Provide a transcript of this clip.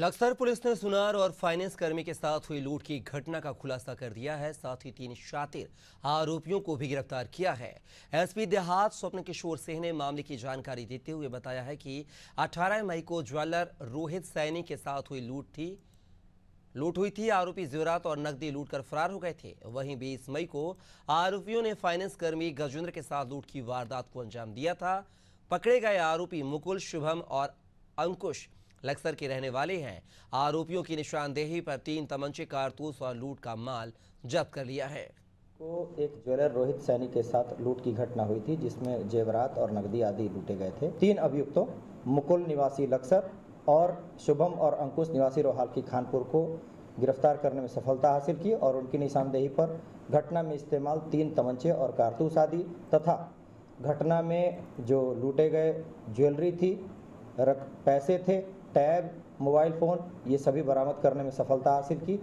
Laksar police ने सुनार और फाइनेंस कर्मी के साथ हुई लूट की घटना का खुलासा कर दिया है। साथ ही तीन शातिर आरोपियों को भी गिरफ़्तार किया है। एसपी देहात स्वप्न किशोर सिंह ने मामले की जानकारी देते हुए बताया है कि 18 मई को ज्वेलर रोहित सैनी के साथ हुई लूट थी। लूट हुई थी, आरोपी जेवरात और नकदी लूट कर फरार हो गए थे। वहीं 20 मई को आरोपियों ने फाइनेंस कर्मी गजेंद्र के साथ लूट की वारदात को अंजाम दिया था। पकड़े गए आरोपी मुकुल, शुभम और अंकुश लक्सर के रहने वाले हैं। आरोपियों की निशानदेही पर तीन तमंचे, कारतूस और लूट का माल जब्त कर लिया है। को एक ज्वेलर रोहित सैनी के साथ लूट की घटना हुई थी, जिसमें जेवरात और नकदी आदि लूटे गए थे। तीन अभियुक्तों, मुकुल निवासी लक्सर और शुभम और अंकुश निवासी रोहाल की खानपुर को गिरफ़्तार करने में सफलता हासिल की और उनकी निशानदेही पर घटना में इस्तेमाल तीन तमंचे और कारतूस आदि तथा घटना में जो लूटे गए ज्वेलरी थी रक पैसे थे टैब मोबाइल फ़ोन ये सभी बरामद करने में सफलता हासिल की।